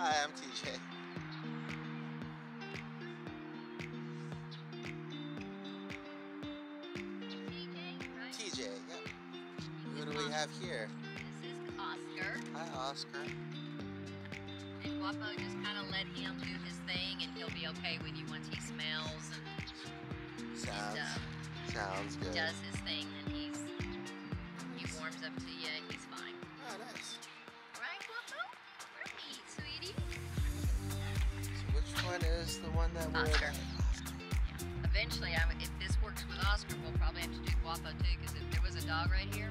Hi, I'm TJ. TJ, yep. Who do we have here? This is Oscar. Hi, Oscar. And Guapo just kind of let him do his thing, and he'll be okay with you once he smells and Sounds uh, sounds good. does his thing. Then he that we're? Eventually, I, if this works with Oscar, we'll probably have to do Guapo too. Because if there was a dog right here,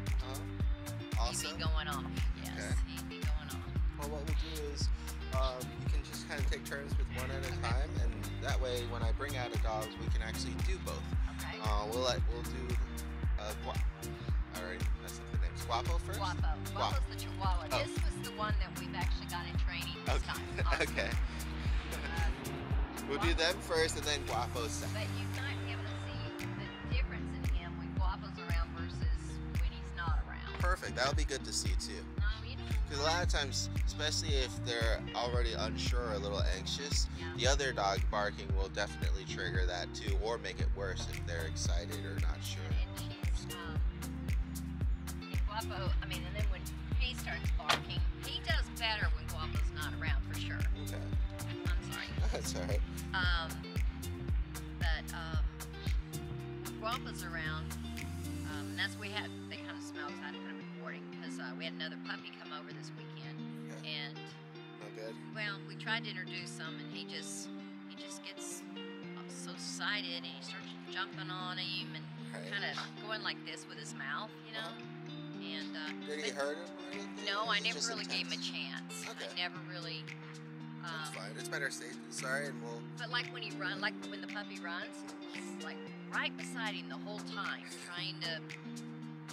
Oh, he'd be going off. Yes, Okay. he'd be going off. Well, what we'll do is um, you can just kind of take turns with one at a time, and that way, when I bring out a dog, we can actually do both. Okay. Uh, we'll let we'll do uh, gua- I already messed up the names. Guapo first. Guapo. Guapo's the Chihuahua. Oh. This was the one that we've actually got in training this Okay. time. Oscar. okay. We'll do them first, and then Guapo second. But you might be able to see the difference in him when Guapo's around versus when he's not around. Perfect. That'll be good to see too. No, you don't. Because a lot of times, especially if they're already unsure or a little anxious, Yeah. the other dog barking will definitely trigger that too, or make it worse if they're excited or not sure. And she's, um, Guapo, I mean, and then when he starts barking, he does better when Guapo's not around for sure. Okay. I'm sorry. That's alright. Um, but um, when around, um, and that's we had. They kind of smell because I to put in boarding because uh, we had another puppy come over this weekend, Okay. and No good. well, we tried to introduce him, and he just he just gets uh, so excited, and he starts jumping on him and Right. kind of going like this with his mouth, you know. And uh, Did he hurt him or anything? No, I never really gave him a chance. Okay. I never really. Um, fine. It's better safe than sorry, and we'll. But like when he run, like when the puppy runs, he's like right beside him the whole time, trying to,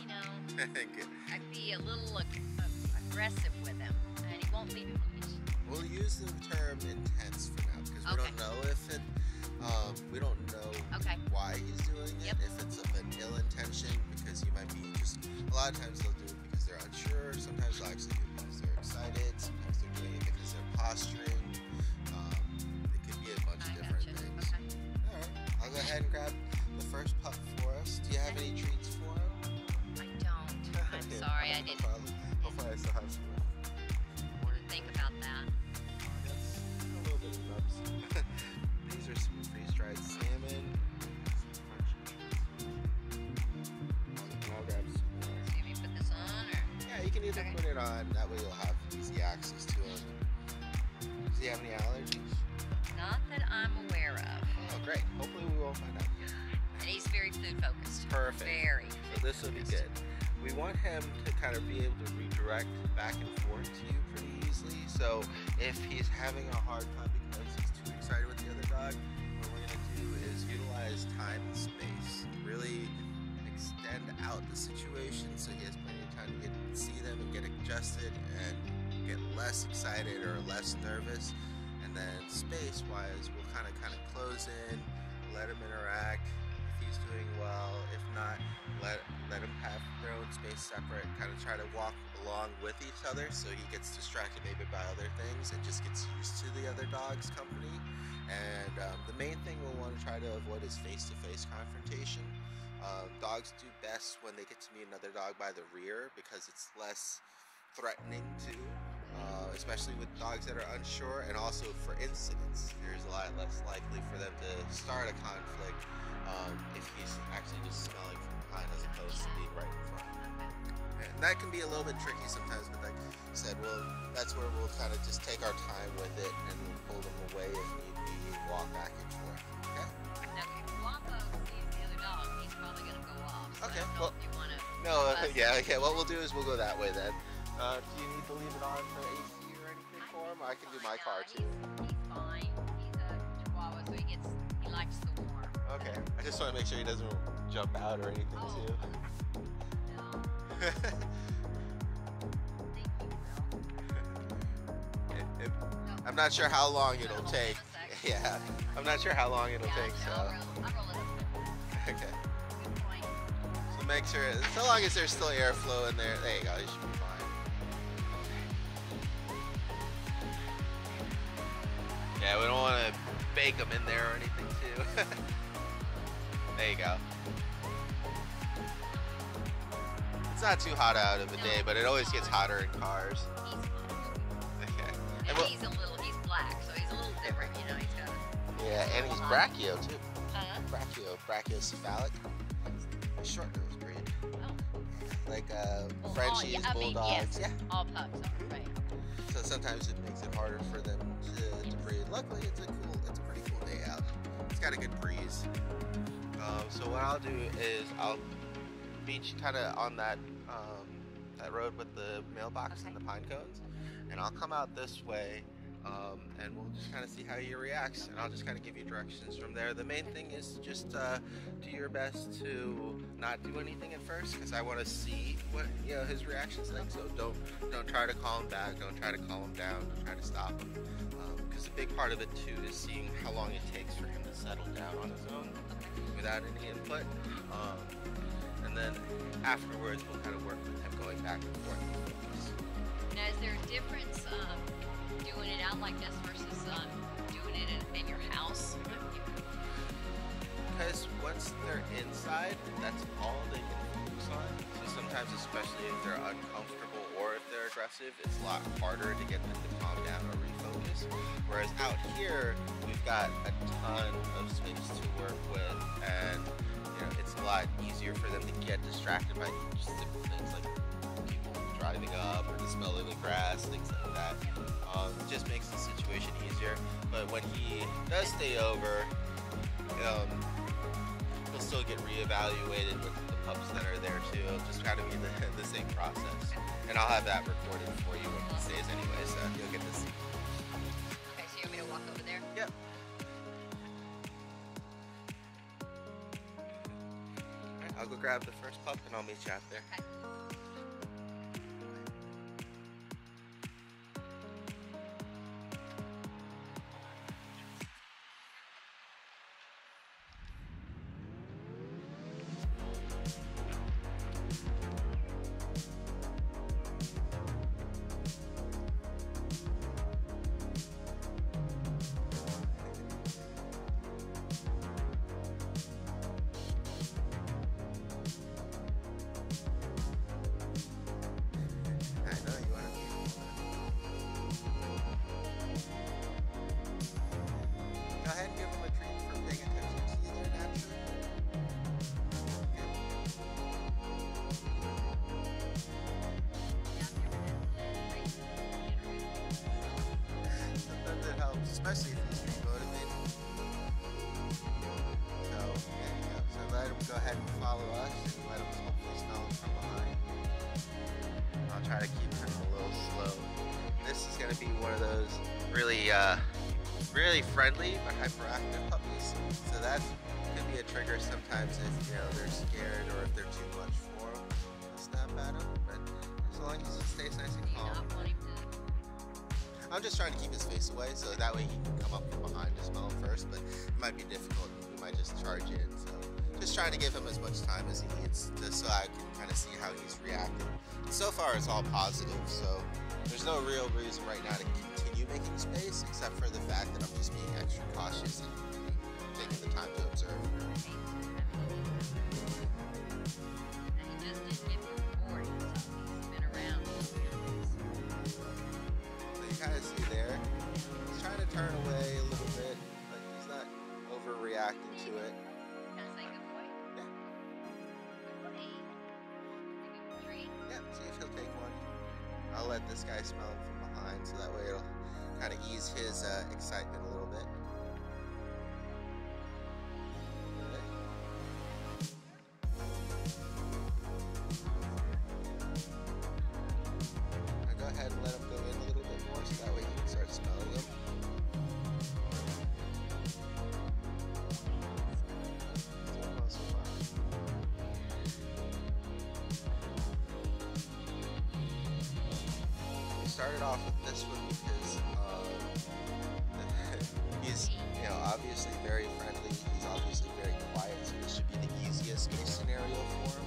you know, Good. like be a little ag- ag- aggressive with him, and he won't leave him alone. We'll use the term intense for now because we don't know if it. Um, we don't know Okay. why he's doing it. Yep. If it's of an ill intention, because he might be just. A lot of times they'll do it because they're unsure. Sometimes they'll actually do it because they're excited. Sometimes they're doing it because they're posturing. Go ahead and grab the first pup for us. Do you have any treats for him? I don't. I'm Okay, sorry, I didn't problem. Hopefully, I still have some think about that. That's a little bit of. this be good. We want him to kind of be able to redirect back and forth to you pretty easily. So if he's having a hard time because he's too excited with the other dog, what we're gonna do is utilize time and space. Really extend out the situation so he has plenty of time to get see them and get adjusted and get less excited or less nervous. And then space wise, we'll kind of kind of close in, let him interact. If he's doing well, if not, let let them have their own space separate. Kind of try to walk along with each other, so he gets distracted maybe by other things and just gets used to the other dog's company. And um, the main thing we'll want to try to avoid is face-to-face confrontation. Um, dogs do best when they get to meet another dog by the rear because it's less threatening to, uh, especially with dogs that are unsure, and also for incidents. There's a lot less likely for them to start a conflict um, if he's actually just smelling from behind as opposed to being right in front. And that can be a little bit tricky sometimes, but like I said, well, that's where we'll kind of just take our time with it and pull them away if need be, walk back and forth. Okay? Now, if Guapo sees the other dog, he's probably going to go off. So Okay, I don't know well- if you want to. No, uh, yeah, okay. What we'll do is we'll go that way then. Uh, do you need to leave it on for AC or anything for him? I can do my car too. He's, he's fine. He's a Chihuahua, so he gets he likes the warm. Okay. I just want to make sure he doesn't jump out or anything Oh. too. No, thank you, Will. It- it- No. I'm not sure how long it'll take. Yeah, I'm not sure how long it'll Yeah, take. So I'll roll, I'll roll it okay. So make sure, so long as there's still airflow in there, there you go, you should be fine. Yeah, we don't want to bake them in there or anything too. there you go. Not too hot out of the day, but it always gets hotter in cars. He's Okay. and And what- he's a little, he's black, so he's a little different. You know, he's got a. Yeah, and he's Uh-huh. brachio too. Uh, Brachio, brachycephalic. Short nose breed. oh, Like uh, Well, all- Frenchies, yeah, I mean, bulldogs. yes. Yeah. all pups are right. So sometimes it makes it harder for them to, to breed. Luckily, it's a cool, it's a pretty cool day out. It's got a good breeze. Um, so what I'll do is I'll beach kind of on that that road with the mailbox and the pine cones, and I'll come out this way. Um, and we'll just kind of see how he reacts, and I'll just kind of give you directions from there. The main thing is just uh, do your best to not do anything at first, because I want to see what you know his reaction's like. So don't don't try to call him back. Don't try to calm him down. Don't try to stop him. Because a big part of it too is seeing how long it takes for him to settle down on his own without any input. Um, and then afterwards, we'll kind of work with him going back and forth. Now, is there a difference um, doing it out like this versus um, doing it in, in your house? Because once they're inside, that's all they can focus on. So sometimes, especially if they're uncomfortable or if they're aggressive, it's a lot harder to get them to calm down or refocus. Whereas out here, we've got a ton of space to work with, and a lot easier for them to get distracted by just simple things like people driving up or the smell of the grass, things like that. Um, it just makes the situation easier. But when he does stay over, um, he'll still get reevaluated with the pups that are there too. It'll just kind of be the, the same process. And I'll have that recorded for you when he stays anyway, so you'll get to see. Grab the first pup and I'll meet you out there. Really friendly but hyperactive puppies. So that could be a trigger sometimes if you know they're scared or if they're too much for them. They'll snap at them, but as long as he stays nice and calm. not want him to? I'm just trying to keep his face away so that way he can come up from behind and smell him first, but it might be difficult. We might just charge in. So just trying to give him as much time as he needs just so I can kind of see how he's reacting. So far it's all positive, so there's no real reason right now to continue making space except for the fact that I'm just being extra cautious and taking the time to observe. So you kind of see there, he's trying to turn away a little bit, but he's not overreacting to it. Yeah. Yeah, see if he'll take one. I'll let this guy smell him from behind so that way it'll kind of ease his uh, excitement off with this one because um, he's, you know, obviously very friendly. He's obviously very quiet, so this should be the easiest case scenario for him.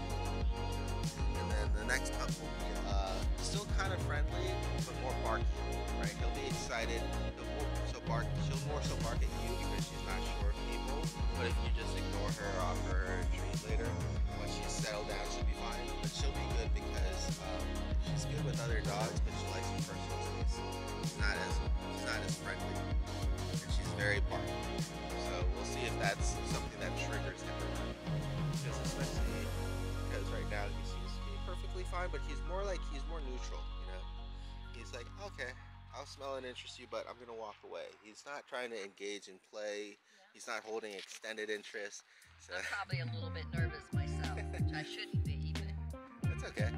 And then the next pup will be uh, still kind of friendly, but more barky, right? He'll be excited. He'll more so bark. She'll more so bark at you because she's not sure of people. But if you just ignore her, offer her a treat later, once she's settled down, she'll be fine. But she'll be good because um, she's good with other dogs, but she likes her personal space. She's not as she's not as friendly, and she's very barky. So we'll see if that's something that triggers him or not. Because especially because right now he seems to be perfectly fine, but he's more like he's more neutral. You know, he's like okay. I'll smell and interest you, but I'm gonna walk away. He's not trying to engage in play. He's not holding extended interest. So I'm probably a little bit nervous myself, which I shouldn't be, but that's okay.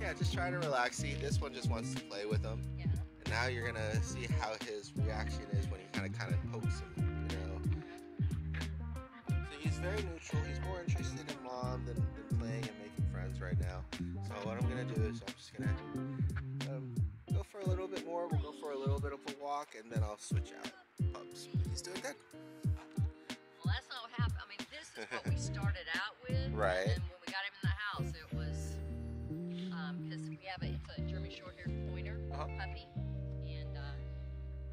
Yeah, just try to relax. See, this one just wants to play with him, yeah. and now you're gonna see how his reaction is when he kind of kind of pokes him. You know. So he's very neutral. He's more interested in mom than, than playing and making friends right now. So what I'm gonna do is I'm just gonna um, go for a little bit more. We'll go for a little bit of a walk, and then I'll switch out pups. He's doing good. Well, that's not what happened. I mean, this is what we started out with. Right. And when we got him in the house, because we have a, it's a German Shorthair Pointer Uh-huh. puppy, and uh,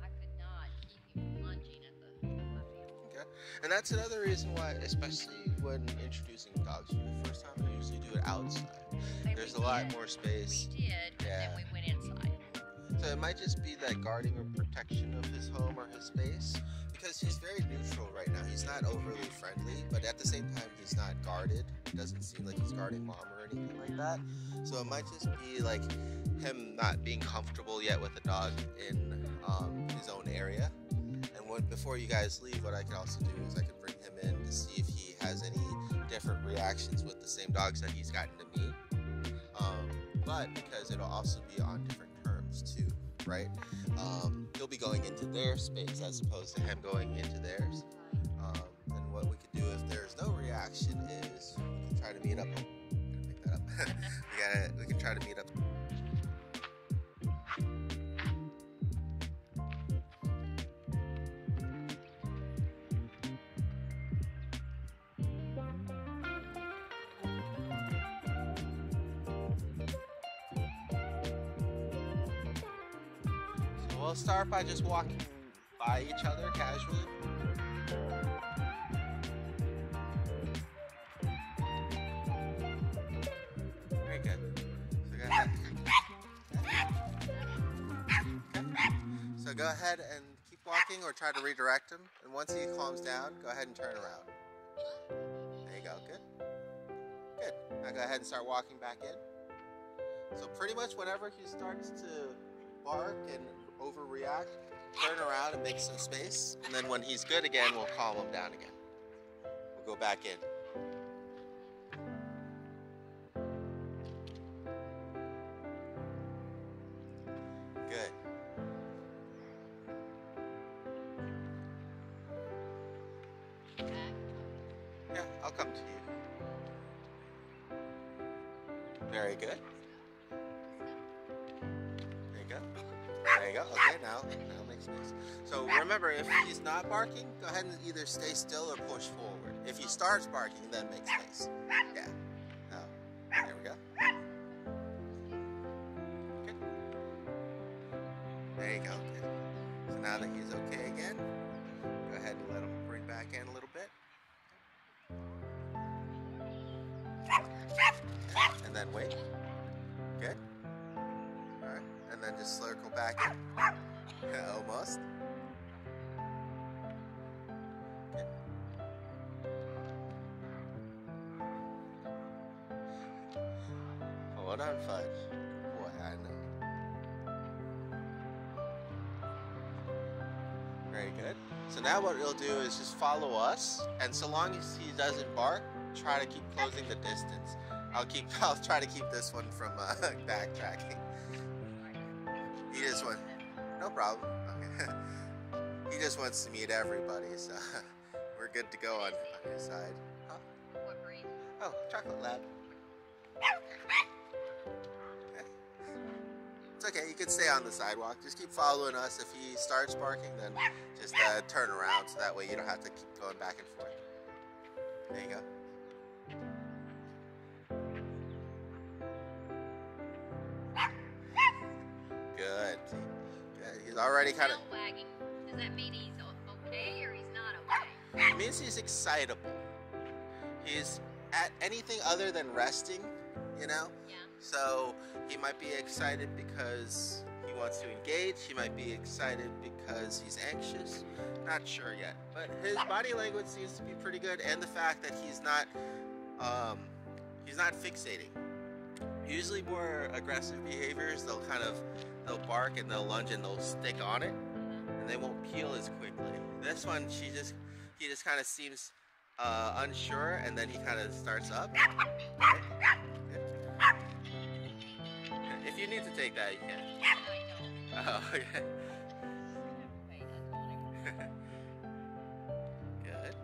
I could not keep from lunging at the puppy. And that's another reason why, especially when introducing dogs for the first time, I usually do it outside. And There's a we lot did. more space. We did, but Yeah. then we went inside. So it might just be that guarding or protection of his home or his space. Because he's very neutral right now. He's not overly friendly, but at the same time, he's not guarded. It doesn't seem like he's guarding mom or anything like that. So it might just be like him not being comfortable yet with the dog in um, his own area. And when, before you guys leave, what I can also do is I can bring him in to see if he has any different reactions with the same dogs that he's gotten to meet. Um, but because it'll also be on different terms too, right? Um, he'll be going into their space as opposed to him going into theirs. Um, and what we could do if there's no reaction is we can try to meet up. We can try to meet up. We'll start by just walking by each other casually. Very good. So go ahead. So go ahead and keep walking or try to redirect him. And once he calms down, go ahead and turn around. There you go. Good. Good. Now go ahead and start walking back in. So pretty much whenever he starts to bark and overreact, turn around and make some space. And then when he's good again, we'll calm him down again. We'll go back in. Remember, if he's not barking, go ahead and either stay still or push forward. If he starts barking, then make space. Yeah. Now, there we go. Good. There you go. Good. So now that he's okay again, go ahead and let him bring back in a little bit. And then wait. Good. Alright. And then just circle back in. Almost. Now what he'll do is just follow us, and so long as he doesn't bark, try to keep closing the distance. I'll keep. I'll try to keep this one from uh, backtracking. He just went. No problem. Okay. he just wants to meet everybody, so we're good to go on, on his side. Huh? Oh, chocolate lab. It's okay. You can stay on the sidewalk. Just keep following us. If he starts barking, then just uh, turn around so that way you don't have to keep going back and forth. There you go. Good. Good. He's already kind of. Wagging. Does that mean he's okay or he's not okay? It means he's excitable. He's at anything other than resting, you know? Yeah. So he might be excited because he wants to engage. He might be excited because he's anxious. Not sure yet. But his body language seems to be pretty good, and the fact that he's not, um, he's not fixating. Usually, more aggressive behaviors, they'll kind of, they'll bark and they'll lunge and they'll stick on it, and they won't peel as quickly. This one, she just, he just kind of seems uh, unsure, and then he kind of starts up. If you need to take that, you can. No, I don't. Oh, okay. Wait, that's funny. Good.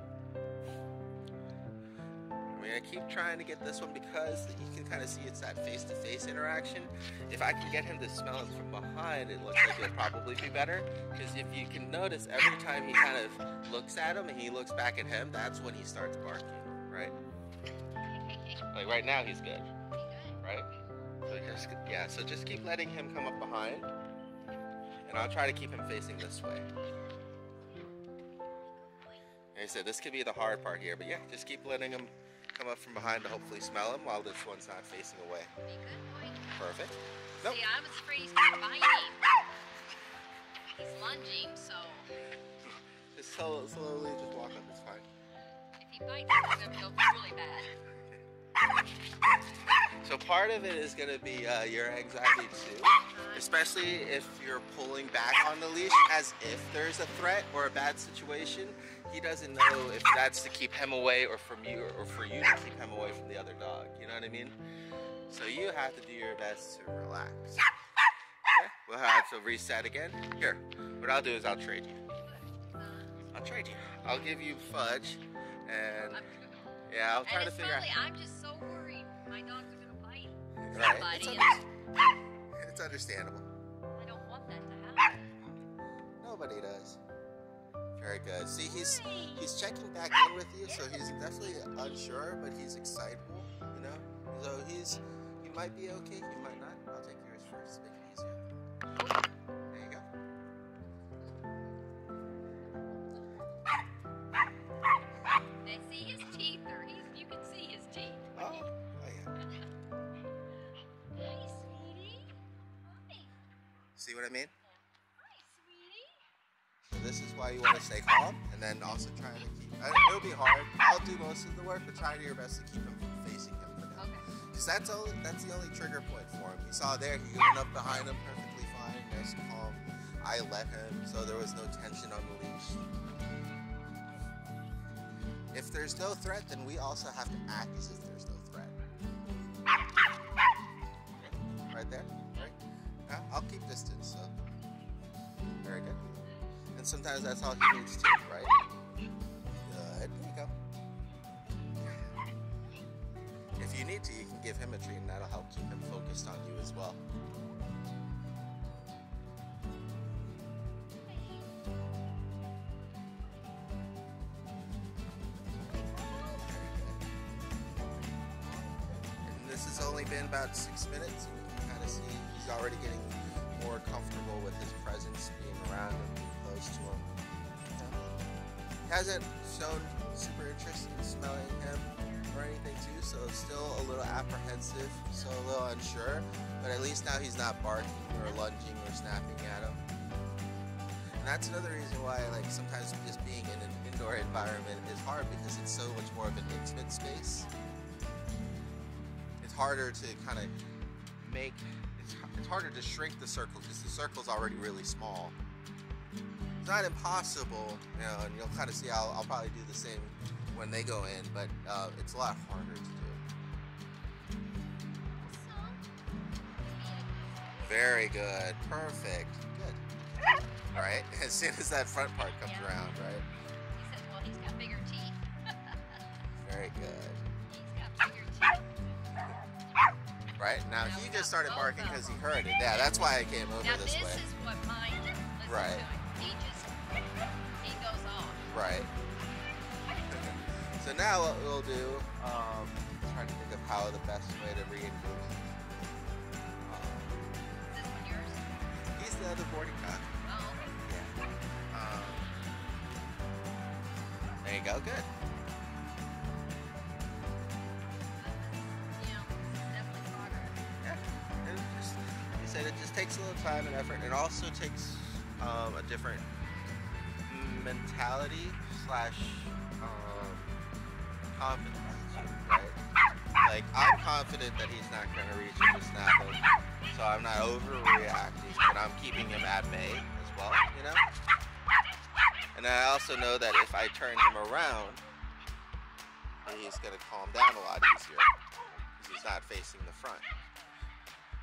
I'm gonna keep trying to get this one because you can kind of see it's that face-to-face interaction. If I can get him to smell it from behind, it looks like it'll probably be better. Because if you can notice, every time he kind of looks at him and he looks back at him, that's when he starts barking, right? Like right now, he's good, just yeah, so just keep letting him come up behind, and I'll try to keep him facing this way. Like I said, this could be the hard part here, but yeah, just keep letting him come up from behind to hopefully smell him while this one's not facing away. Be good boy. Perfect. Nope. See, I was afraid he's gonna bite me. He's lunging, so Just slow, slowly just walk up, it's fine. if he bites, it's gonna feel really bad. So part of it is going to be uh, your anxiety too, especially if you're pulling back on the leash as if there's a threat or a bad situation. He doesn't know if that's to keep him away or from you or for you to keep him away from the other dog. You know what I mean? So you have to do your best to relax. Okay? We'll have to reset again. Here, what I'll do is I'll trade you. I'll trade you. I'll give you fudge, and yeah, I'll try and to it's figure out. funny, I'm just so worried my dogs are gonna bite Right? somebody, It's, and it's understandable. I don't want that to happen. Nobody does. Very good. See, he's he's checking back in with you, so he's definitely unsure, but he's excitable. You know, so he's he might be okay, he might not. I'll take yours why you want to stay calm, and then also trying to keep. uh, It'll be hard. I'll do most of the work, but try to your best to keep him from facing him for now. Okay. Because that's only that's the only trigger point for him. You saw there, he went up behind him perfectly fine, nice and calm. I let him, so there was no tension on the leash. If there's no threat, then we also have to act as if there's no sometimes that's all he needs to, right? Uh, Good. There you go. If you need to, you can give him a treat, and that'll help keep him focused on you as well. This has only been about six minutes, and you can kind of see he's already getting more comfortable with his presence being around him, close to him. He hasn't shown super interest in smelling him or anything too, so still a little apprehensive, so a little unsure. But at least now he's not barking or lunging or snapping at him. And that's another reason why, like, sometimes just being in an indoor environment is hard because it's so much more of an intimate space. It's harder to kind of make. It's, it's harder to shrink the circle because the circle's already really small. It's not impossible, you know, and you'll kind of see. I'll, I'll probably do the same when they go in, but uh, it's a lot harder to do. Very good. Perfect. Good. All right. As soon as that front part comes Yeah. around, right? He said, well, he's got bigger teeth. Very good. He's got bigger teeth. Right now, Now he just started barking because he heard it. Yeah, that's why I came over Now this this way. is what mine did. Listen Right right. so now what we'll do, um, trying to think of how the best way to reintroduce. Um, Is this one yours? He's the other boarding cock. Oh. Yeah. Um, there you go. Good. Just, like said, it just takes a little time and effort. It also takes um, a different mentality slash um, confidence, right? Like I'm confident that he's not going to reach him to snap so I'm not overreacting, but I'm keeping him at bay as well, you know. And I also know that if I turn him around, he's going to calm down a lot easier because he's not facing the front.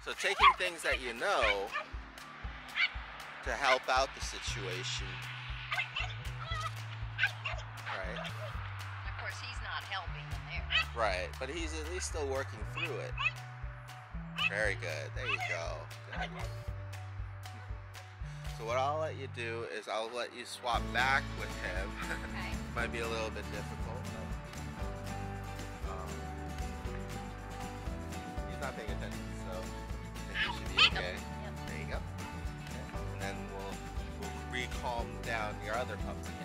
So taking things that you know to help out the situation. Right. But he's at least still working through it. Very good. There you go. Good. So what I'll let you do is I'll let you swap back with him. Okay. Might be a little bit difficult. But, um, he's not paying attention, so I think he should be okay. Yep. There you go. Okay. And then we'll we'll re-calm down your other pups again.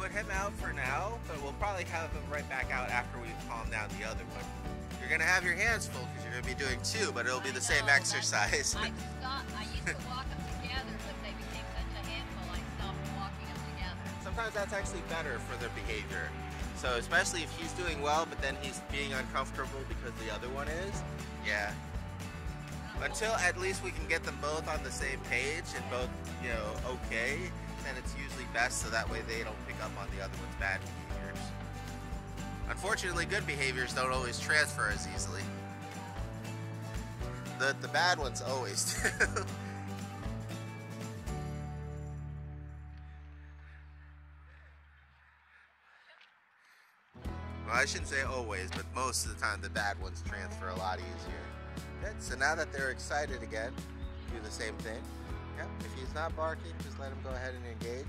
Put him out for now, but we'll probably have him right back out after we've calmed down the other one. You're gonna have your hands full because you're gonna be doing two, but it'll be the same oh, know, that's- exercise. I stopped. I used to walk them together, but they became such a handful. I stopped walking them together. Sometimes that's actually better for their behavior. So especially if he's doing well, but then he's being uncomfortable because the other one is, yeah. Until at least we can get them both on the same page and both, you know, okay, then it's usually best so that way they don't pick up on the other one's bad behaviors. Unfortunately, good behaviors don't always transfer as easily. The, the bad ones always do. Well, I shouldn't say always, but most of the time the bad ones transfer a lot easier. Good. So now that they're excited again, do the same thing. Yep. If he's not barking, just let him go ahead and engage.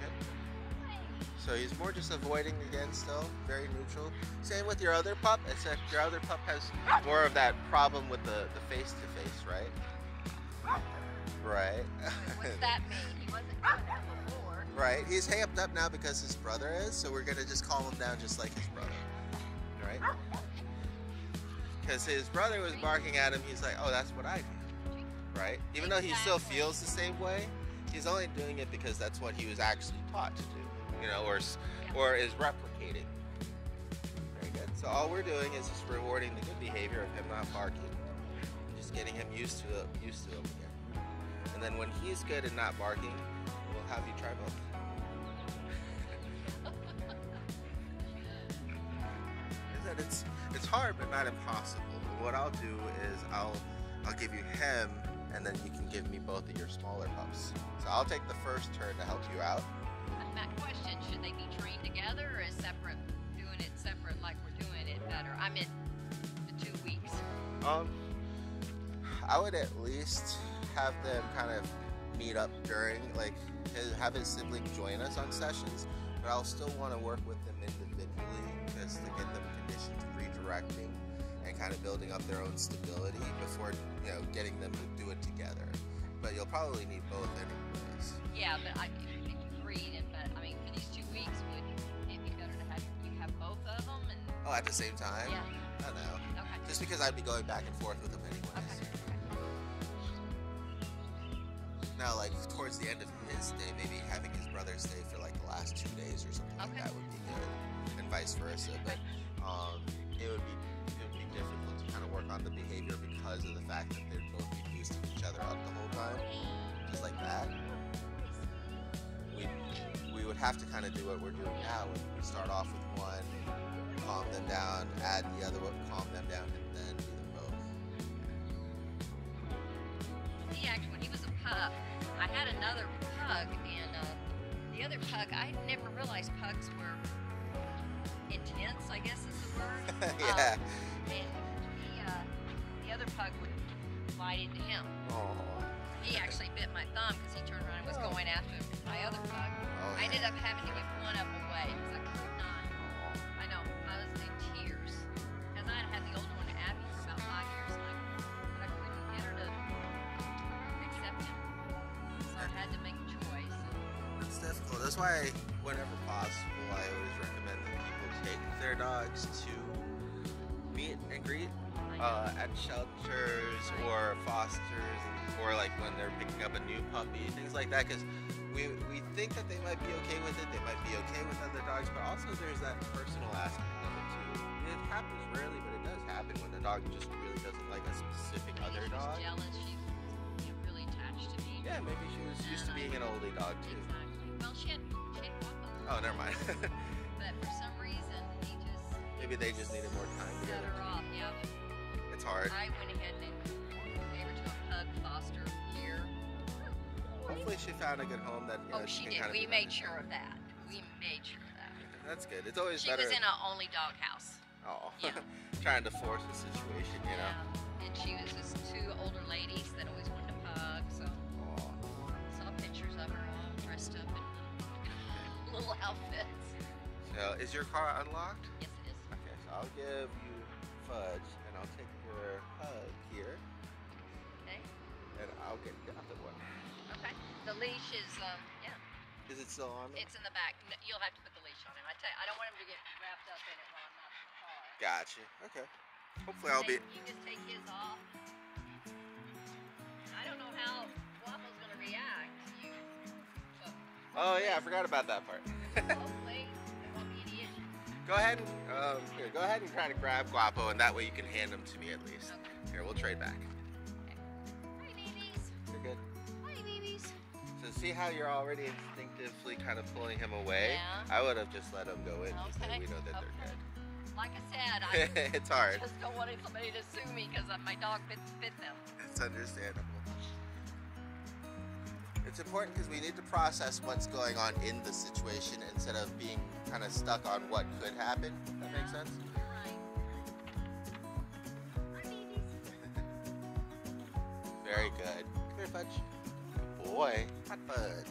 Good. So he's more just avoiding again still, very neutral. Same with your other pup, except your other pup has more of that problem with the, the face-to-face, right? Right. What's that mean? He wasn't doing that before. Right. He's amped up now because his brother is, so we're gonna just calm him down just like his brother. Right? Because his brother was barking at him, he's like, oh, that's what I do. Right? Even though he still feels the same way, he's only doing it because that's what he was actually taught to do. You know, or s- or is replicating. Very good. So all we're doing is just rewarding the good behavior of him not barking, just getting him used to it, used to him again. And then when he's good and not barking, we'll have you try both. is that it's it's hard but not impossible. But what I'll do is I'll I'll give you him and then you can give me both of your smaller pups. So I'll take the first turn to help you out. My question: Should they be trained together or is separate? Doing it separate, like we're doing it better. I meant the two weeks. Um I would at least have them kind of meet up during like his, have his sibling join us on sessions, but I'll still want to work with them individually just to get them conditioned to redirecting and kind of building up their own stability before know getting them to do it together. But you'll probably need both anyways. Yeah, but I agreed. And but I mean, for these two weeks, would it be better to have you have both of them? And Oh, at the same time? yeah, I don't know. okay, Just because I'd be going back and forth with them anyways. okay. Now, like towards the end of his day, maybe having his brother stay for like the last two days or something like that would be good, and vice versa. But um, it would be it would be difficult to kind of work on the behavior because of the fact that they'd both be boosting each other up the whole time, just like that. We we would have to kind of do what we're doing now. We start off with one, calm them down, add the other one, calm them down, and then do them both. He actually, when he was a pup, I had another pug, and uh, the other pug, I never realized pugs were intense. I guess is the word. yeah. Um, pug would bite into him. Oh. He actually bit my thumb because he turned around and was Oh. going after my other pug. Oh, I ended up having to give one of them away because I could not. I know, I was in tears. Because I had the older one, Abby, for about five years, and I, but I couldn't get her to accept him. So I had to make a choice. that's why whenever possible, I always recommend that people take their dogs to meet and greet uh, at shelters or fosters, or like when they're picking up a new puppy, things like that. Because we we think that they might be okay with it, they might be okay with other dogs, but also there's that personal aspect of it too. It happens rarely, but it does happen when the dog just really doesn't like a specific other she dog. jealous. She's really attached to me. Yeah, maybe she was used to being an oldie dog too. Exactly. Well, she had, she had. Oh, never mind. But for some reason, he just maybe they just needed more time together. her off. Yeah. It's hard. Hopefully, she found a good home that you oh, know, Oh, she can did. We made sure of that. We made sure of that. That's good. It's always She better. was in an only dog house. oh, Yeah. trying to force the situation, you know. Yeah. And she was just two older ladies that always wanted to hug. So Oh. saw pictures of her all dressed up in little outfits. So, is your car unlocked? Yes, it is. Okay, so I'll give you Fudge, and I'll take your hug here, Okay. and I'll get the other one. Okay. The leash is, um, yeah, Is it still on? it's in the back. You'll have to put the leash on him. I tell you, I don't want him to get wrapped up in it while I'm not in the car. Gotcha. Okay. Hopefully, I'll be. You just take his off. I don't know how Waffle's gonna react you. Oh yeah, I forgot about that part. Hopefully, there won't be any issue. go ahead and um, here, go ahead and try to grab Guapo, and that way you can hand him to me at least. Okay. Here, we'll trade back. So see how you're already instinctively kind of pulling him away? Yeah. I would have just let him go in because Okay, we know that okay. they're good. Like I said, I it's hard. just don't want somebody to sue me because my dog bit, bit them. It's understandable. It's important because we need to process what's going on in the situation instead of being kind of stuck on what could happen. That makes sense? Right. Hi, babies. Very good. Come here, Fudge. Boy. Hot Fudge.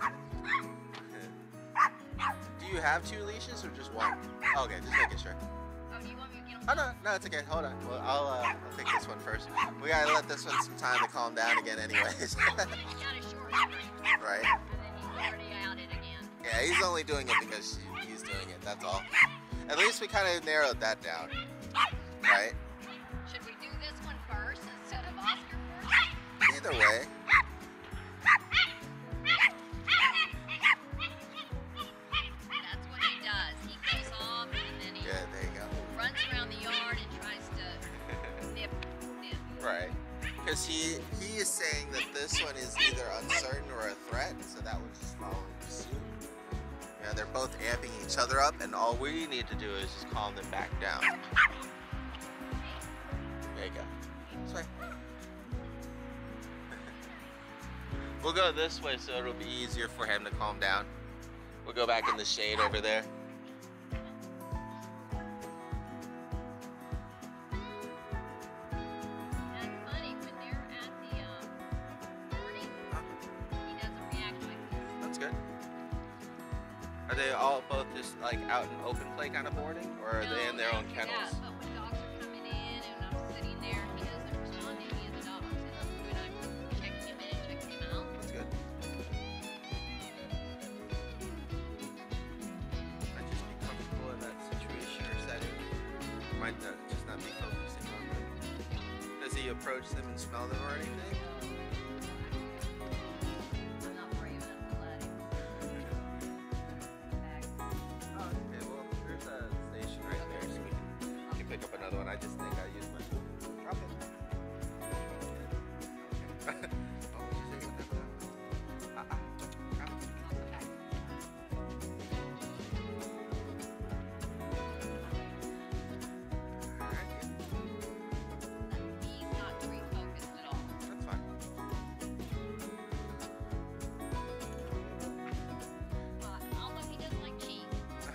Do you have two leashes or just one? Okay, just making sure. Oh, do you want me to get Oh no, no, it's okay. Hold on. Well, I'll, uh, I'll take this one first. We gotta let this one some time to calm down again, anyways. He's got a short string, right? and then he's already out it again. Yeah, he's only doing it because she- he's doing it. That's all. At least we kind of narrowed that down, right? Should we do this one first instead of Oscar first? Either way, we'll go this way so it'll be easier for him to calm down. We'll go back in the shade over there.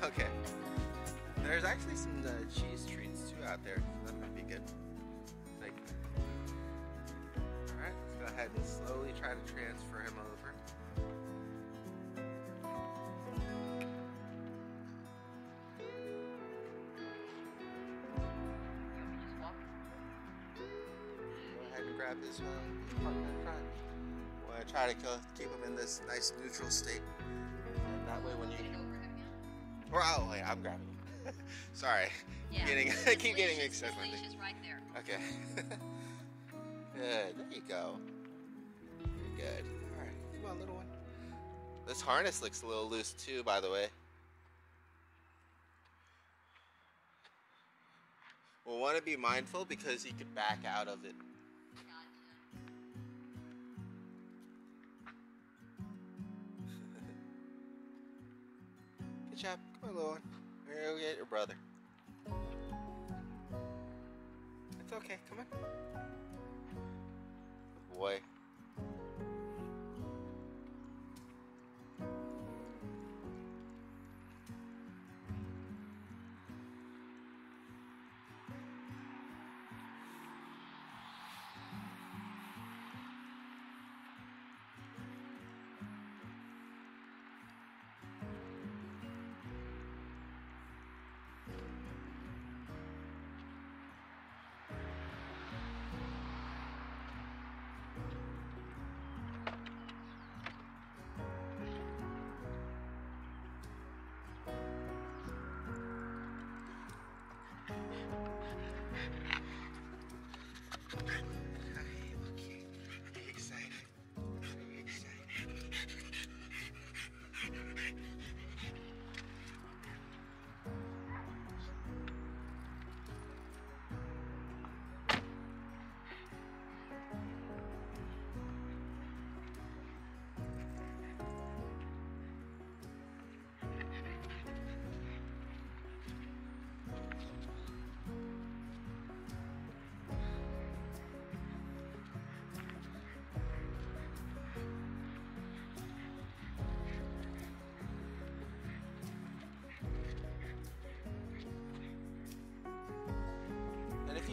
Okay. There's actually some uh, cheese treats too out there. That might be good. Like, alright, let's go ahead and slowly try to transfer him over. Go ahead and grab his uh, partner in front. We're gonna try to kill, keep him in this nice neutral state or oh wait, I'm grabbing. him. Sorry, Yeah. getting His keep getting leash is- mixed up leash me. is right there. Okay. good. There you go. You're good. All right. Come on, little one. This harness looks a little loose too, by the way. We'll want to be mindful because he could back out of it. Job. Come on, one. Here, go get your brother. It's okay. Come on. Boy.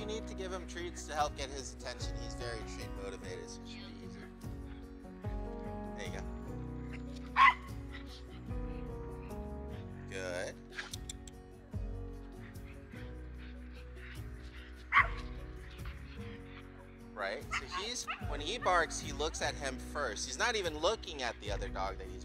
You need to give him treats to help get his attention, he's very treat motivated, so it should be easier. There you go. Good. Right? So he's, when he barks, he looks at him first. He's not even looking at the other dog that he's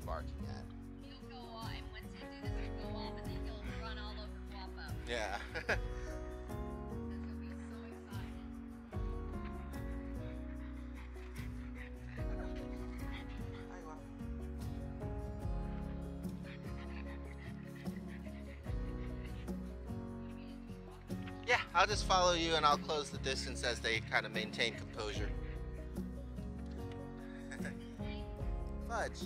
just follow you and I'll close the distance as they kind of maintain composure. Fudge.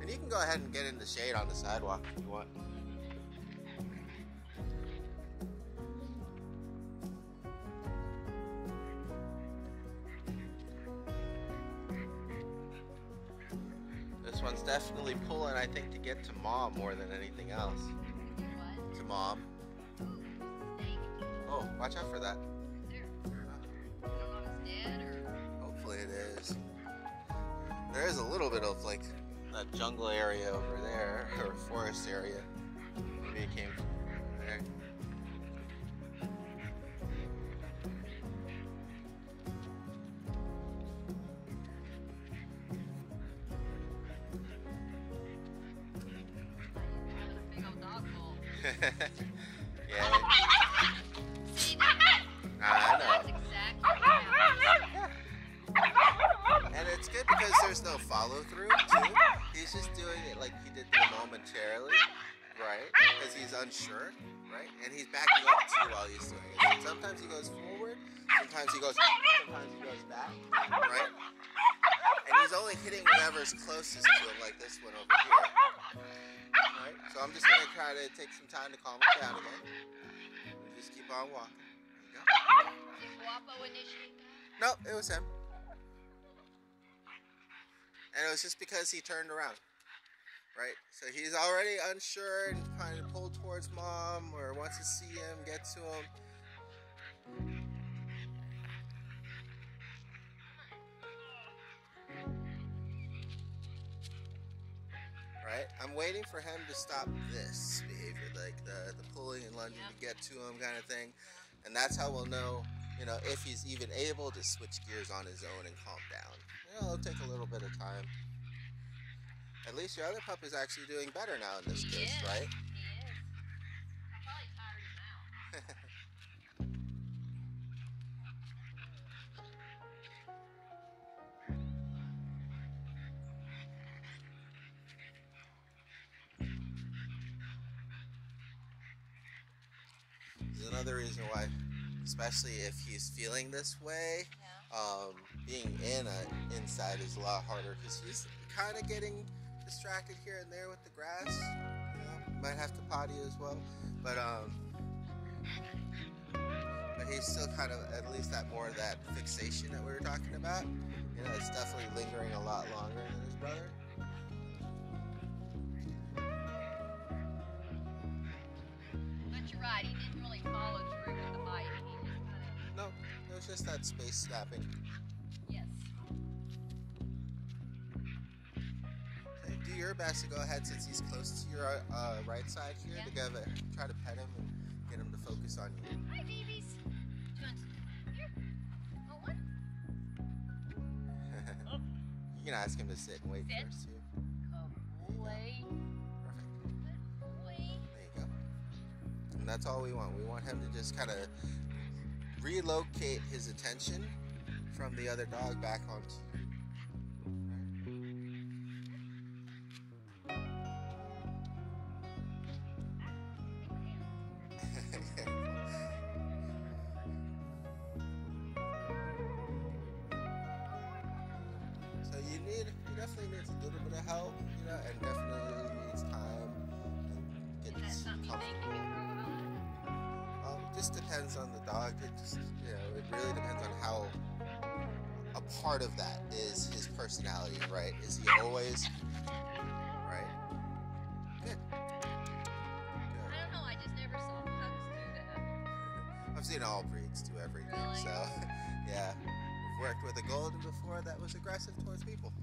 And you can go ahead and get in the shade on the sidewalk if you want. This one's definitely pulling, I think, to get to mom more than anything else. Mom. Oh, watch out for that. There. I don't know if it's dead or. Hopefully it is. There is a little bit of like that jungle area over there, or forest area. Maybe it came from Nope, it was him. And it was just because he turned around. Right? So he's already unsure and kind of pulled towards mom or wants to see him, get to him. Right? I'm waiting for him to stop this behavior, like the, the pulling and lunging to get to him kind of thing. and that's how we'll know, you know, if he's even able to switch gears on his own and calm down. You know, it'll take a little bit of time. At least your other pup is actually doing better now in this case, is. right? Especially if he's feeling this way, Yeah. um, being in a inside is a lot harder because he's kind of getting distracted here and there with the grass. You know, might have to potty as well, but um, but he's still kind of at least that more of that fixation that we were talking about. You know, it's definitely lingering a lot longer than his brother. But you're right. He didn't really follow was just that space snapping. yes. Okay, do your best to go ahead since he's close to your uh, right side here Yeah. to give it, try to pet him and get him to focus on you. Hi, babies. Do you want? Here. Want one? you can ask him to sit and wait Sit. first too. Good boy. Perfect. Good boy. There you go. And that's all we want. We want him to just kind of relocate his attention from the other dog back onto you. so you need, you definitely needs a little bit of help, you know, and definitely needs time. and Get just depends on the dog. It just, you know, it really depends on how a part of that is his personality, right? Is he always, right? Good. of? I don't know. I just never saw pugs do that. I've seen all breeds do everything, Really? so yeah. We've worked with a golden before that was aggressive towards people.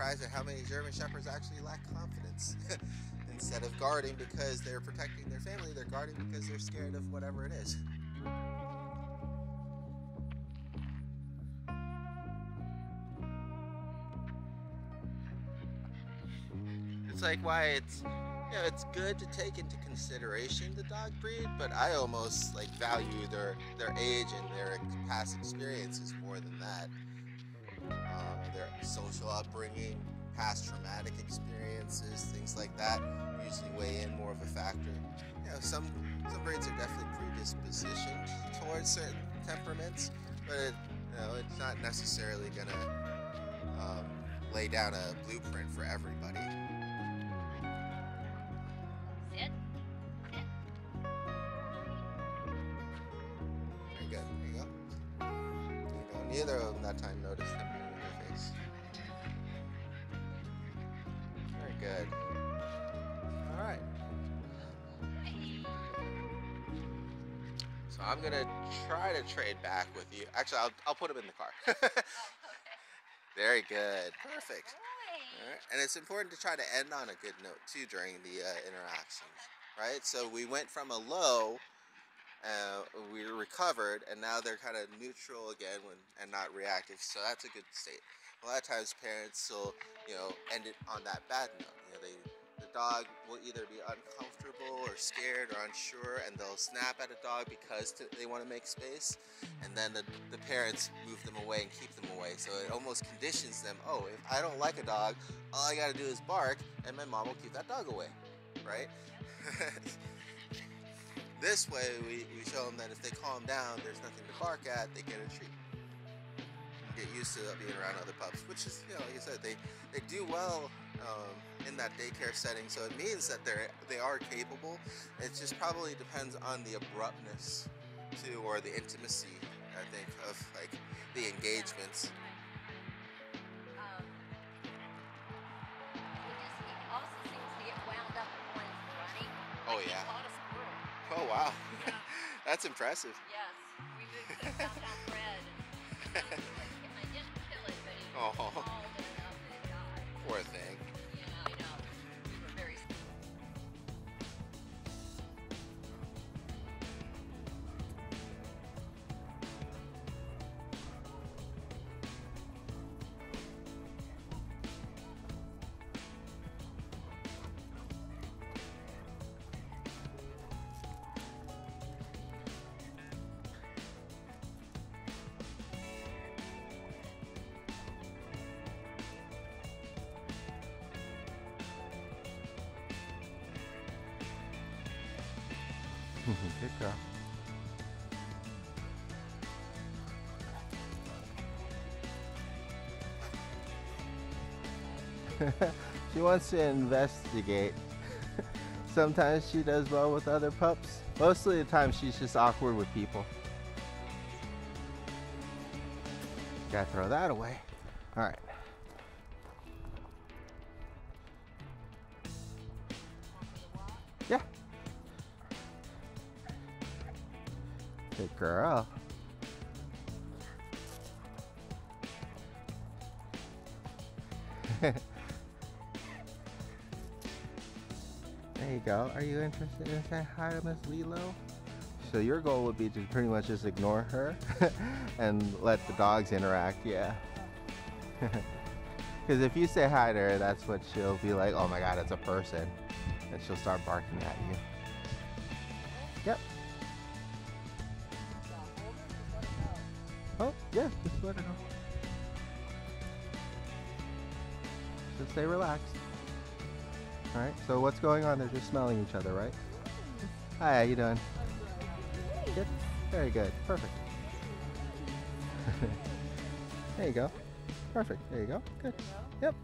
surprised at how many German Shepherds actually lack confidence. Instead of guarding because they're protecting their family, they're guarding because they're scared of whatever it is. It's like why it's you know, it's good to take into consideration the dog breed, but I almost like value their their age and their past experiences more than that. Their social upbringing, past traumatic experiences, things like that usually weigh in more of a factor. You know, some some breeds are definitely predispositioned towards certain temperaments, but it, you know, it's not necessarily gonna um, lay down a blueprint for everybody. You. Actually, I'll, I'll put him in the car. Oh, okay. Very good. Perfect. Boy. All right. And it's important to try to end on a good note too during the uh, interactions, right? So we went from a low, uh, we recovered, and now they're kind of neutral again when, and not reactive. So that's a good state. A lot of times parents will, you know, end it on that bad note. You know, they the dog will either be uncomfortable or scared or unsure, and they'll snap at a dog because they want to make space, and then the, the parents move them away and keep them away. So it almost conditions them. Oh, if I don't like a dog, all I got to do is bark, and my mom will keep that dog away, right? this way, we, we show them that if they calm down, there's nothing to bark at. They get a treat. Get used to being around other pups, which is, you know, like I said, they they do well um, in that daycare setting. So it means that they're they are capable. It just probably depends on the abruptness too, or the intimacy. I think of like the engagements. Um, he just he also seems to get wound up when he's running. Oh yeah. caught a squirrel. Oh wow. Yeah. That's impressive. Yes, we moved to bread, and I didn't kill it, but it Oh. enough that it died. Poor thing. Mm-hmm. Girl. she wants to investigate. Sometimes she does well with other pups. Mostly the time she's just awkward with people. Gotta throw that away. Alright. Good girl. there you go. Are you interested in saying hi to Miss Lilo? So your goal would be to pretty much just ignore her and let the dogs interact, yeah. Because if you say hi to her, that's what she'll be like, oh my god, it's a person. And she'll start barking at you. Yep. Yeah, just let her. Just stay relaxed. Alright, so what's going on? They're just smelling each other, right? Hi, how you doing? Good? Very good. Perfect. there you go. Perfect. There you go. Good. Yep.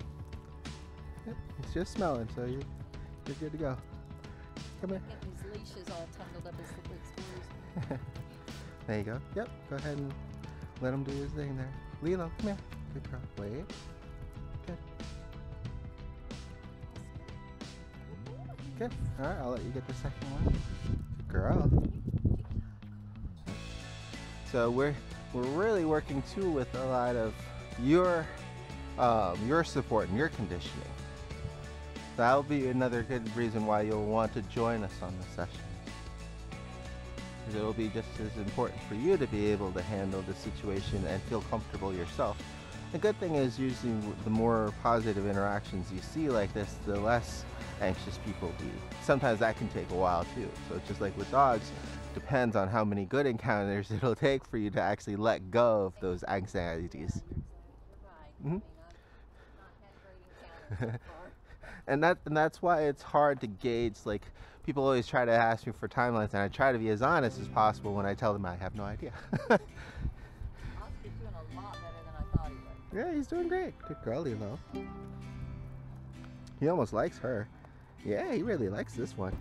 Yep. It's just smelling, so you you're good to go. Come here. Get these leashes all tangled up as the. There you go. Yep. Go ahead and let him do his thing there. Lilo, come here. Good girl. Wait. Good. Good. All right. I'll let you get the second one. Good girl. So we're we're really working too with a lot of your um, your support and your conditioning. That'll be another good reason why you'll want to join us on the session. Because it'll be just as important for you to be able to handle the situation and feel comfortable yourself. The good thing is usually the more positive interactions you see like this, the less anxious people be. Sometimes that can take a while too. So just like with dogs, depends on how many good encounters it'll take for you to actually let go of those anxieties. Mm-hmm. So far. and that and that's why it's hard to gauge like people always try to ask me for timelines and i try to be as honest as possible when i tell them i have no idea. Oscar's doing a lot better than I thought he would. yeah he's doing great. Good girl lilo he almost likes her. Yeah he really likes this one.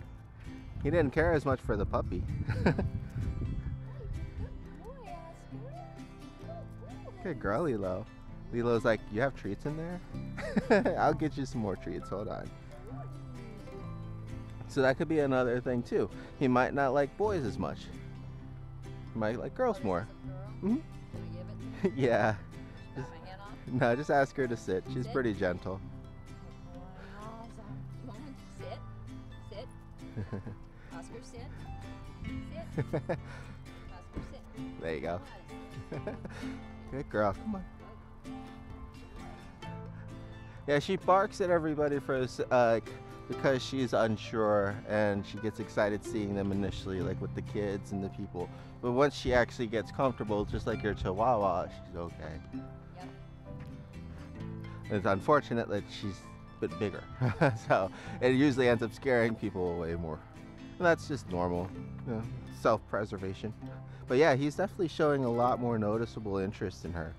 He didn't care as much for the puppy. Good girl lilo. Lilo's like you have treats in there? I'll get you some more treats. Hold on so that could be another thing too he might not like boys as much he might like girls more Girl, Mhm. Can I give it? yeah Cut my hand off? No, just ask her to sit. She's pretty gentle. Oscar. Sit. Sit. Oscar, sit. Sit. Oscar, sit. there you go. Good girl. Come on. Yeah, she barks at everybody for uh, because she's unsure and she gets excited seeing them initially, like with the kids and the people. But once she actually gets comfortable, just like your Chihuahua, she's okay. Yep. It's unfortunate that she's a bit bigger, so it usually ends up scaring people away more. And that's just normal, you know, self-preservation. But yeah, he's definitely showing a lot more noticeable interest in her.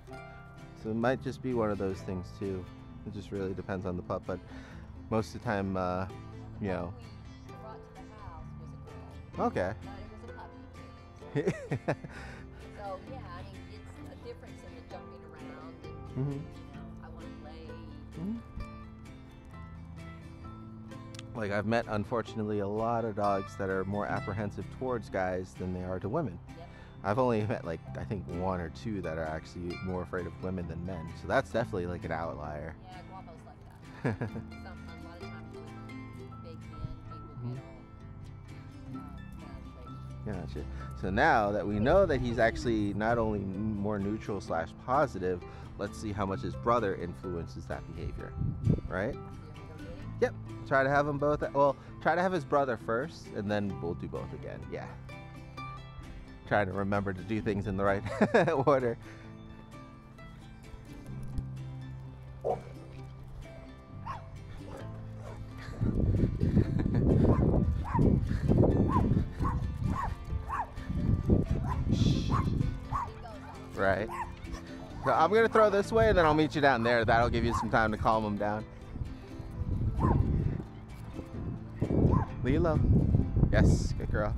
So it might just be one of those things too. It just really depends on the pup, but most of the time, uh, you know, brought to the house was a girl, okay. but it was a puppy. too. So yeah, I mean, it's a difference in the jumping around and hmm you know, I want to play. Like I've met, unfortunately, a lot of dogs that are more apprehensive towards guys than they are to women. Yep. I've only met like I think one or two that are actually more afraid of women than men. So that's definitely like an outlier. Yeah, Guapo's like that. Gotcha. So now that we know that he's actually not only more neutral slash positive, let's see how much his brother influences that behavior. Right? Him? Try to have them both. Well, try to have his brother first, and then we'll do both again. Yeah. Trying to remember to do things in the right order. Right. So I'm gonna throw this way and then I'll meet you down there. That'll give you some time to calm them down. Lilo. Yes, good girl.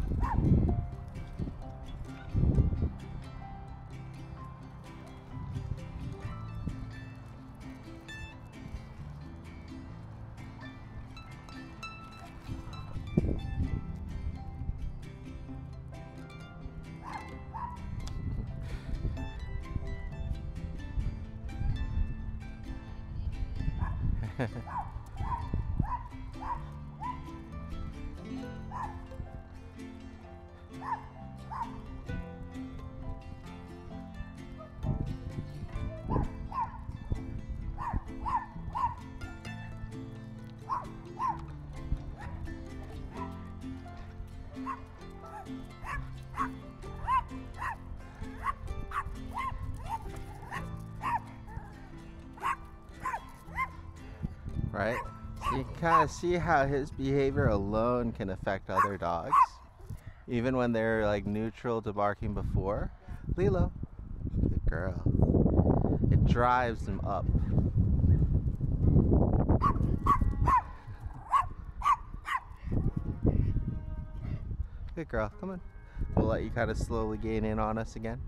Right? So you kind of see how his behavior alone can affect other dogs, even when they're like neutral to barking before. Lilo, good girl. It drives them up. Good girl, come on. We'll let you kind of slowly gain in on us again.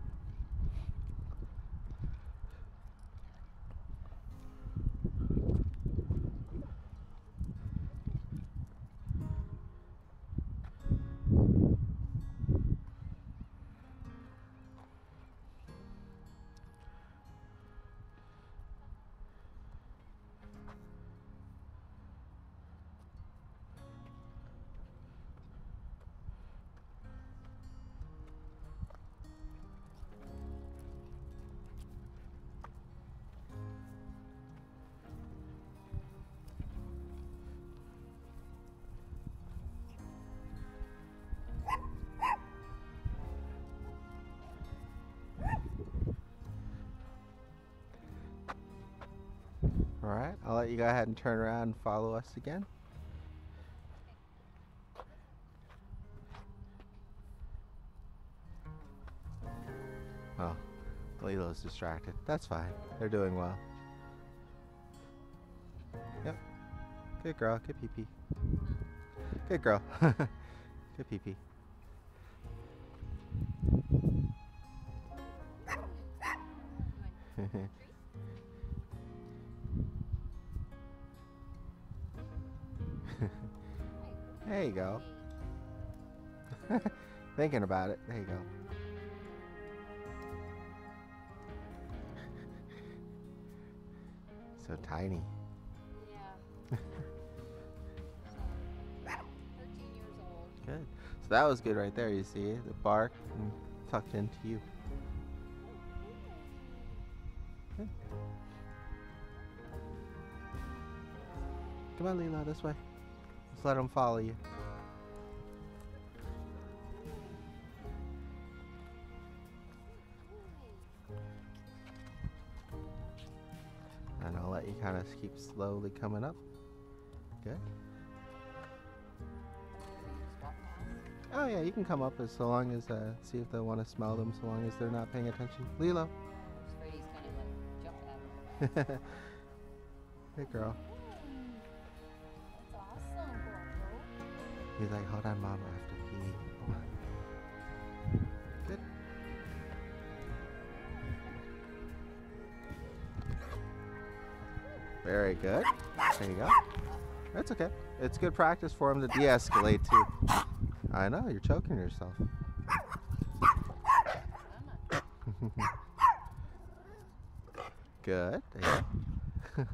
You go ahead and turn around and follow us again. Oh, Lilo's distracted. That's fine. They're doing well. Yep. Good girl. Good pee pee. Good girl. Good pee pee. Thinking about it. There you go. so tiny. Yeah. 13 years old. Good. So that was good right there. You see the bark and tucked into you. Oh, good. Come on, Lilo, this way. Just let them follow you. Let you kind of keep slowly coming up. Good. Oh yeah, you can come up as so long as uh, see if they want to smell them, so long as they're not paying attention. Lilo, I'm afraid he's gonna like jump at him. good girl. That's awesome, He's like, hold on, mom, I have Very good. There you go. That's okay. It's good practice for him to de-escalate too. I know you're choking yourself. Good.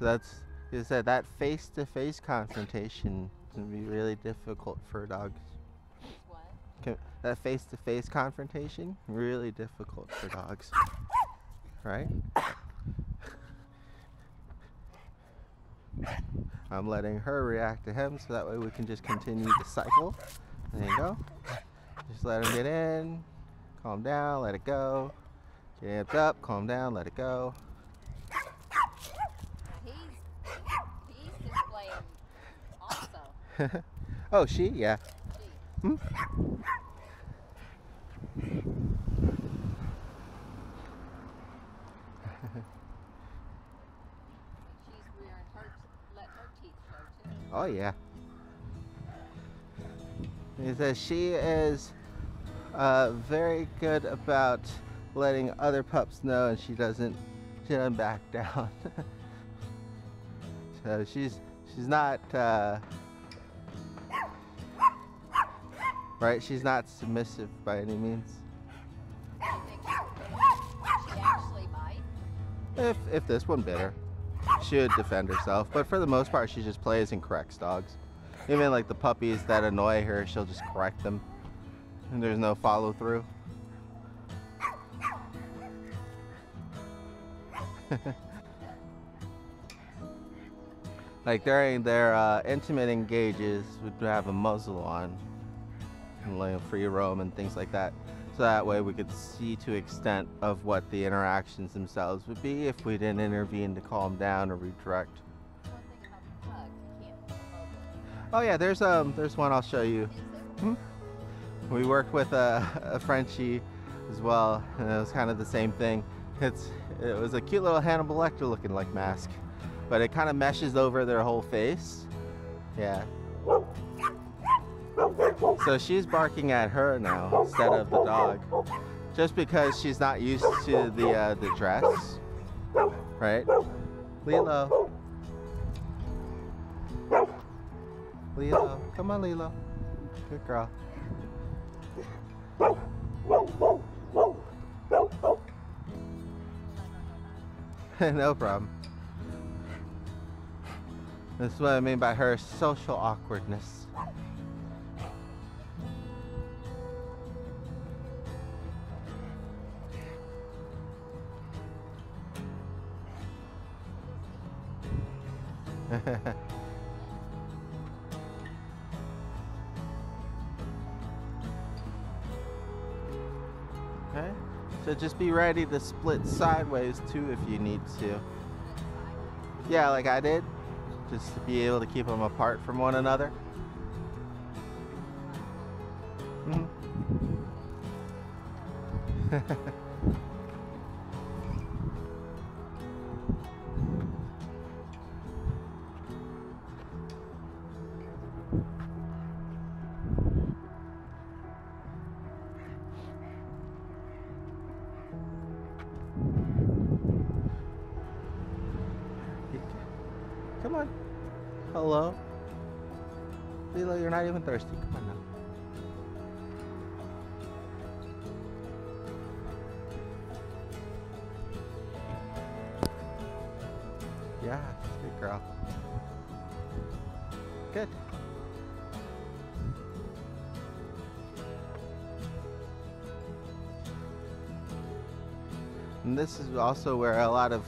So that's you said that face-to-face confrontation can be really difficult for dogs. That face-to-face confrontation really difficult for dogs, right? I'm letting her react to him so that way we can just continue the cycle. There you go. Just let him get in, calm down, let it go. Get amped up, calm down, let it go. He's he's displaying also. Oh, she? Yeah. She. Hmm? She's rearing her, let her teeth show too. Oh, yeah. He says she is uh, very good about letting other pups know, and she doesn't she doesn't back down. so she's she's not uh, right. She's not submissive by any means. She, she actually bite? If if this one bit her, she would defend herself. But for the most part, she just plays and corrects dogs. Even like the puppies that annoy her, she'll just correct them. And there's no follow through. like during their uh, intimate engages, we'd have a muzzle on and let 'em free roam and things like that. So that way we could see to extent of what the interactions themselves would be if we didn't intervene to calm down or redirect. Oh yeah, there's um there's one I'll show you. Is We worked with a, a Frenchie as well, and it was kind of the same thing. It's it was a cute little Hannibal Lecter looking like mask, but it kind of meshes over their whole face. Yeah. So she's barking at her now instead of the dog, just because she's not used to the uh, the dress, right? Lilo. Lilo, come on, Lilo. Good girl. no problem. That's what I mean by her social awkwardness. Just be ready to split sideways too if you need to. Yeah, like I did, just to be able to keep them apart from one another. Mhm. Come also where a lot of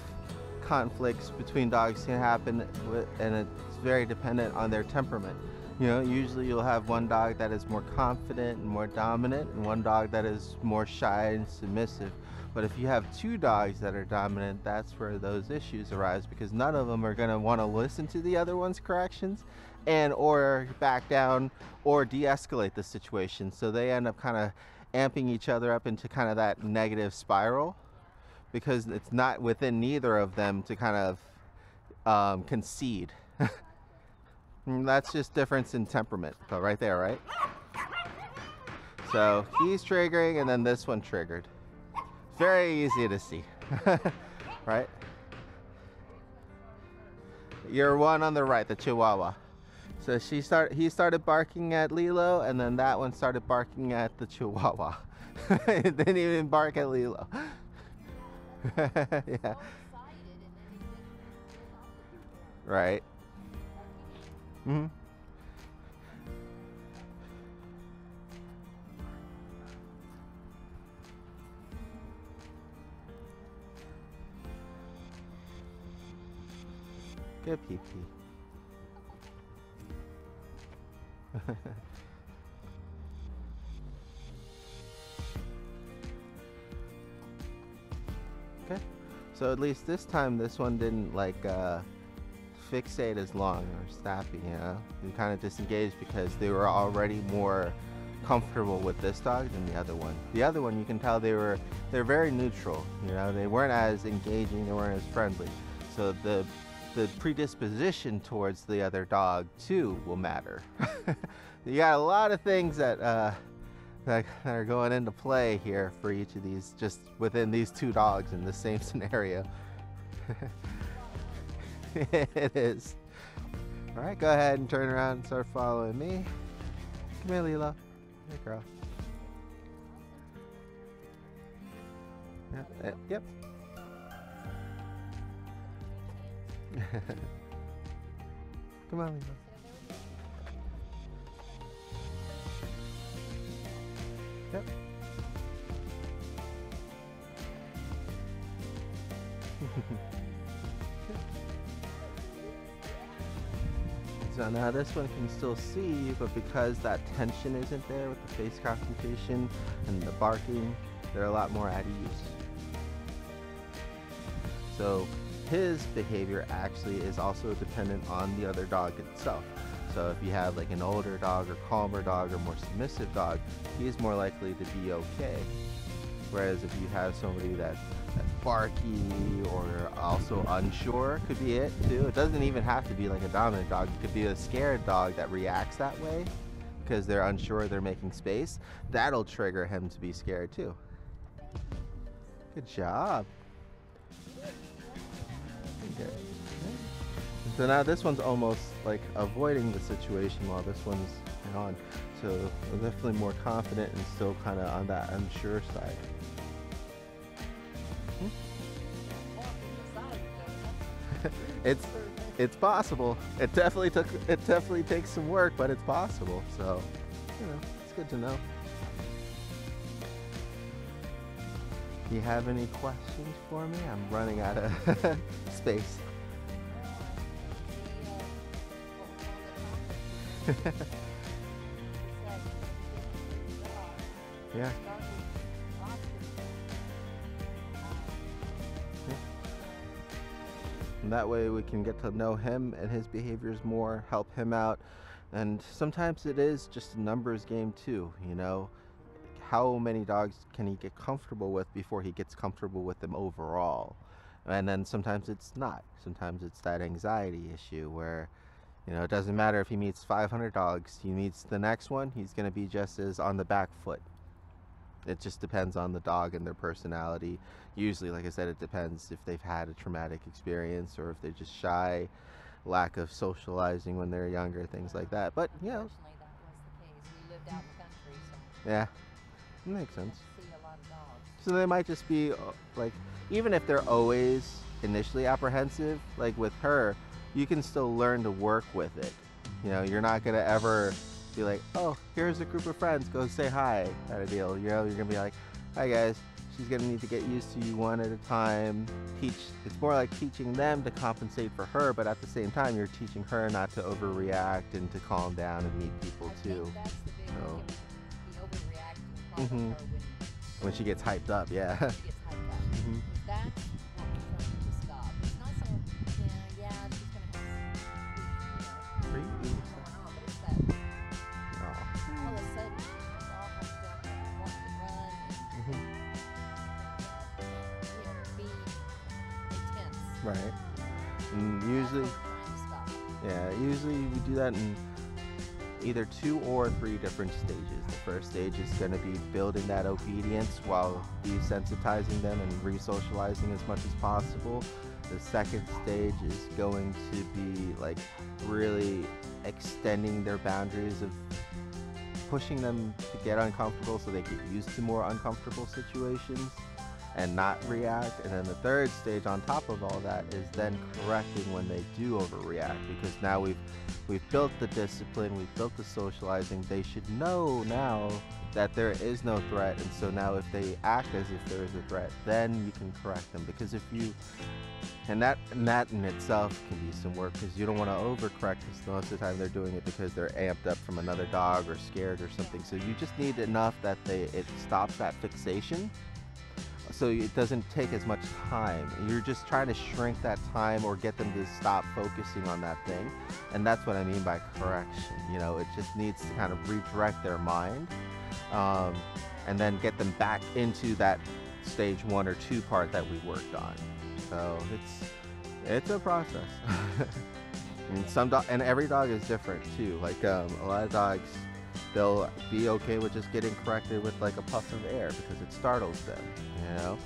conflicts between dogs can happen, and it's very dependent on their temperament. You know, usually you'll have one dog that is more confident and more dominant, and one dog that is more shy and submissive. But if you have two dogs that are dominant, that's where those issues arise because none of them are going to want to listen to the other one's corrections and or back down or de-escalate the situation. So they end up kind of amping each other up into kind of that negative spiral because it's not within neither of them to kind of um, concede. That's just difference in temperament, though, right there, right? So he's triggering, and then this one triggered. Very easy to see, right? Your one on the right, the Chihuahua. So she start, he started barking at Lilo, and then that one started barking at the Chihuahua. it didn't even bark at Lilo. Yeah, One-sided, and then he didn't right. hmm Good pee pee. okay. So at least this time this one didn't like uh, fixate as long or snappy, you know. They kind of disengaged because they were already more comfortable with this dog than the other one. The other one, you can tell they were they're very neutral. You know, they weren't as engaging, they weren't as friendly. So the the predisposition towards the other dog too will matter. you got a lot of things that uh, that, are going into play here for each of these, just within these two dogs in the same scenario. it is. All right, go ahead and turn around and start following me. Come here, Lilo. Hey, girl. Eh, yep. Come on, Lilo. So now this one can still see, but because that tension isn't there with the face concentration and the barking, they're a lot more at ease. So his behavior actually is also dependent on the other dog itself. So if you have like an older dog or calmer dog or more submissive dog, he's more likely to be okay. Whereas if you have somebody that that's barky or also unsure, could be it too. It doesn't even have to be like a dominant dog. It could be a scared dog that reacts that way because they're unsure they're making space. That'll trigger him to be scared too. Good job. Okay. So now this one's almost like avoiding the situation while this one's on. So definitely more confident and still kind of on that unsure side. It's it's possible. It definitely took it definitely takes some work, but it's possible. So, you know, it's good to know. Do you have any questions for me? I'm running out of space. Yeah. That way we can get to know him and his behaviors more, help him out. And sometimes it is just a numbers game too, you know. How many dogs can he get comfortable with before he gets comfortable with them overall? And then sometimes it's not. Sometimes it's that anxiety issue where, you know, it doesn't matter if he meets 500 dogs, he meets the next one, he's going to be just as on the back foot. It just depends on the dog and their personality. Usually, like I said, it depends if they've had a traumatic experience or if they're just shy, lack of socializing when they're younger, things like that. But, you know, Unfortunately, that was the case. We lived out in the country, so yeah, it makes sense. see a lot of dogs. So they might just be uh, like, even if they're always initially apprehensive, like with her, you can still learn to work with it. You know, you're not gonna ever be like, oh, here's a group of friends, go say hi, kind of deal. You know, you're gonna be like, hi guys. She's gonna need to get used to you one at a time. Teach. It's more like teaching them to compensate for her, but at the same time, you're teaching her not to overreact and to calm down and meet people I too. that's the big So- thing. The overreacting part Mhm. when When she gets hyped up, yeah. she gets hyped up. Mhm. That's do that in either two or three different stages. The first stage is going to be building that obedience while desensitizing them and re-socializing as much as possible. The second stage is going to be like really extending their boundaries of pushing them to get uncomfortable so they get used to more uncomfortable situations and not react. And then the third stage on top of all that is then correcting when they do overreact because now we've we've built the discipline, we've built the socializing. They should know now that there is no threat and so now if they act as if there is a threat, then you can correct them because if you and that and that in itself can be some work because you don't want to overcorrect because most of the time they're doing it because they're amped up from another dog or scared or something. So you just need enough that they it stops that fixation so it doesn't take as much time. You're just trying to shrink that time or get them to stop focusing on that thing. And that's what I mean by correction. You know, it just needs to kind of redirect their mind um, and then get them back into that stage one or two part that we worked on. So it's it's a process. and some dog and every dog is different too. Like um, a lot of dogs they'll be okay with just getting corrected with like a puff of air because it startles them, you know.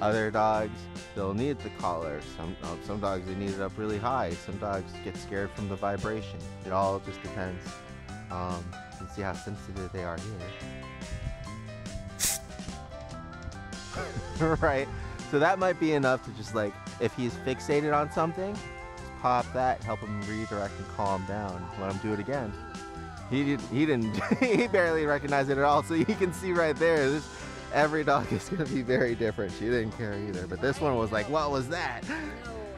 Other dogs, they'll need the collar. Some uh, some dogs they need it up really high. Some dogs get scared from the vibration. It all just depends. Um, and see how sensitive they are here. right. So that might be enough to just like if he's fixated on something, just pop that, help him redirect and calm down. Let him do it again. He did, he didn't he barely recognized it at all. So you can see right there, this every dog is gonna be very different. She didn't care either, but this one was like, what was that? No,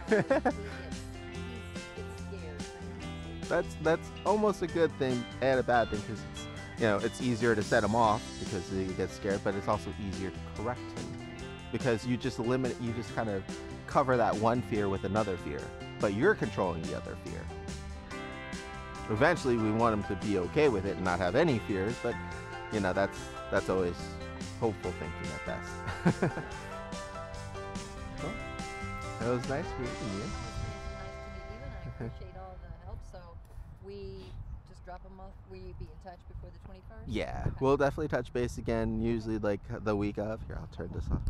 actually, it's, he's, it's scared. That's that's almost a good thing and a bad thing because it's you know it's easier to set him off because he gets scared, but it's also easier to correct him because you just limit you just kind of cover that one fear with another fear, but you're controlling the other fear. Eventually, we want them to be okay with it and not have any fears, but you know that's that's always hopeful thinking at best. well, that was nice meeting you. Nice meet you, appreciate all the help. So we just drop them off. Will you be in touch before the 21st? Yeah, Okay. we'll definitely touch base again. Usually, like the week of. Here, I'll turn this off.